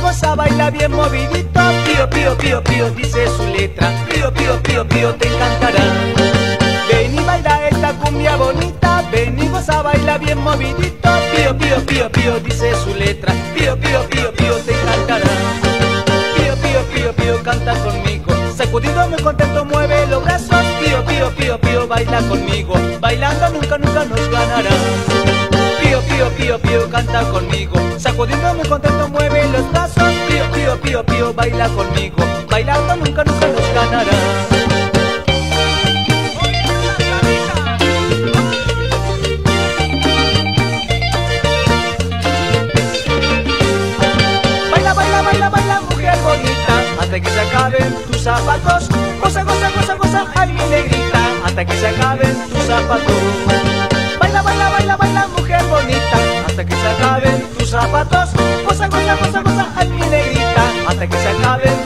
goza, baila bien movidito. Pío, pío, pío, pío, dice su letra. Pío, pío, pío, pío, te encantará. Ven y baila esta cumbia bonita. Ven y goza, baila bien movidito. Pío, pío, pío, pío, dice su letra. Pío, pío, pío, pío, te encantará. Pío, pío, pío, pío, canta conmigo. Sacudido muy contento, mueve los brazos. Pío, pío, pío, pío, baila conmigo. Bailando nunca, nunca nos ganarás. Pío, pío, pío, pío, canta conmigo. Sacudido muy contento, pío, baila conmigo. Bailando nunca, nunca nos ganarás. Baila, baila, baila, baila, mujer bonita, hasta que se acaben tus zapatos. Goza, goza, goza, goza, ay mi negrita, hasta que se acaben tus zapatos. Hasta que se acaben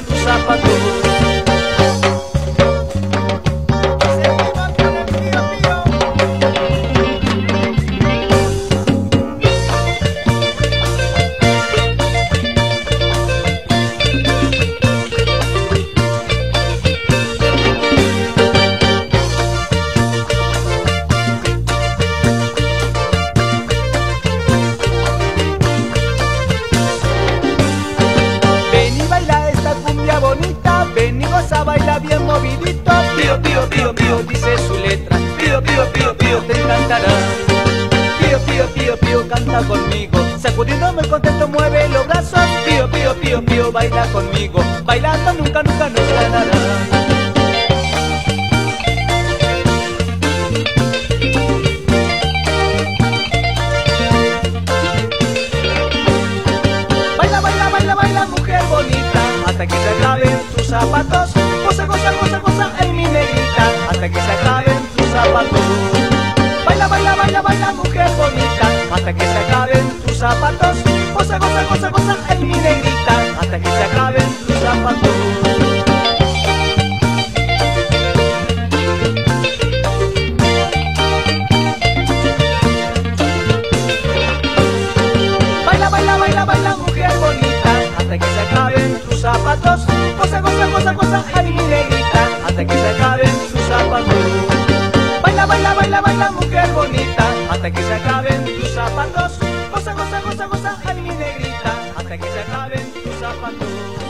goza, baila bien movidito. Pío, pío, pío, pío, dice su letra. Pío, pío, pío, pío, te encantará. Pío, pío, pío, pío, canta conmigo. Sacudiéndome contento, mueve los brazos. Pío, pío, pío, pío, baila conmigo. Bailando nunca, nunca nos ganará. Baila, hasta que se acaben tus zapatos. Baila, baila, baila, baila, mujer bonita, hasta que se acaben tus zapatos. Goza, goza, goza, goza, ay mi negrita, hasta que se acaben tus zapatos. Baila, hasta que se acaben tus zapatos. Goza, goza, goza, goza, ay mi negrita, hasta que se acaben tus zapatos.